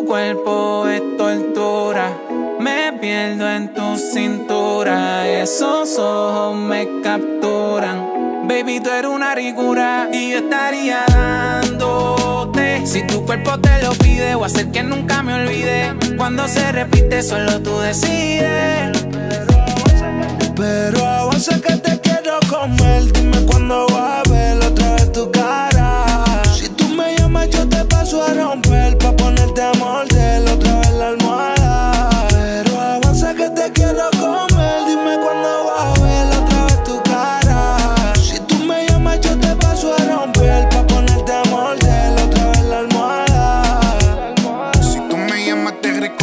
Tu cuerpo es tortura, me pierdo en tu cintura, esos ojos me capturan. Baby, tú eres una ricura y yo estaría dándote. Si tu cuerpo te lo pide, o hacer que nunca me olvide. Cuando se repite, solo tú decides. Pero avanza que te quiero comer, dime cuándo va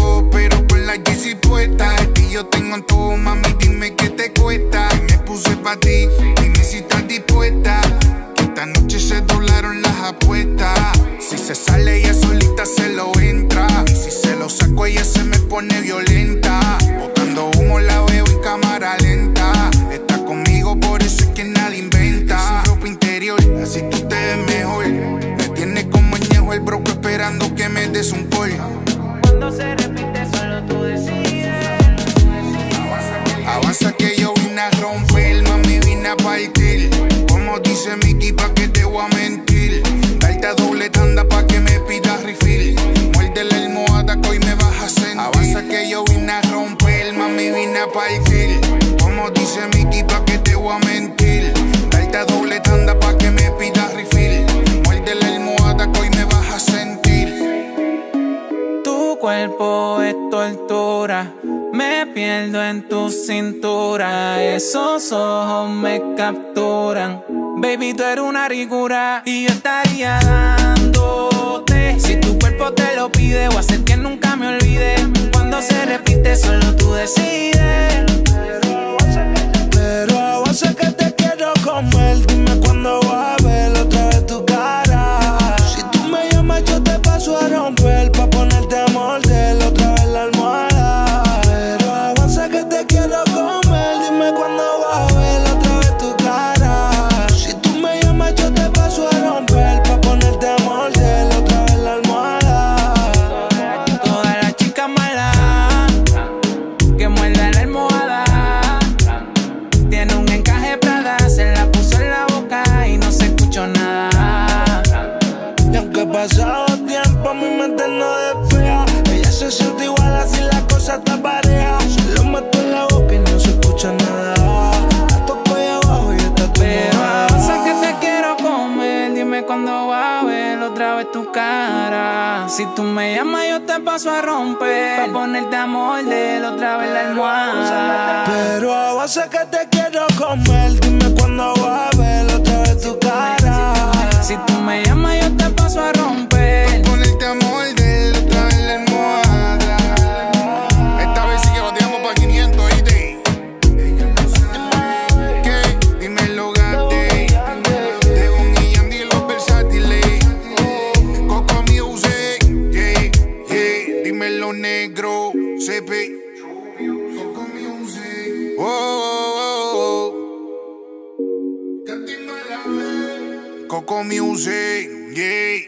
recupero con la Yeezy puesta Es que yo tengo todo, mami, dime qué te cuesta. Y me puse pa' ti, dime si estás dispuesta Que esta noche se doblaron las apuestas. Si se sale ella solita se lo entra. Si se lo saco ella se me pone violenta. Botando humo la veo en cámara lenta. Está conmigo por eso es que nadie inventa. Sin ropa interior, así tú te ves mejor. Me tiene como añejo el broco esperando que me des un voy a mentir. Darte a doble tanda pa' que me pidas refill. Muerde la almohada que me vas a sentir. Avanza que yo vine a romper, mami vine a partir. Como dice Mickey, pa' que te voy a mentir. Darte a doble tanda pa' que me pidas refill. Muerde la almohada que me vas a sentir. Tu cuerpo es tortura, me pierdo en tu cintura, esos ojos me capturan. Baby, tú eres una ricura y yo estaría dándote. Si tu cuerpo te lo pide, o hacer que nunca me olvide. Cuando se repite, solo tú decides. Pasado tiempo, mi mente no despega. Ella se siente igual así la cosa está pareja. Se lo meto en la boca y no se escucha nada. La toco ahí abajo y está Pero avanza que te quiero comer, dime cuándo va a ver otra vez tu cara. Si tú me llamas, yo te paso a romper. Pa' ponerte a morder otra vez la almohada. Pero avanza que te quiero comer. Dime cuándo va a ver otra vez tu cara. Si tú me llamas, yo te paso a romper. Ponerte a morder otra la almohada. Esta vez sí que pa' 500, ¿oíste? ¿Qué? Dímelo, gate. De un y los versátiles. Coco Music, yeah, yeah. Dímelo, negro. CP. Coco Music. Oh, oh, oh, oh. Coco Music, Yeah.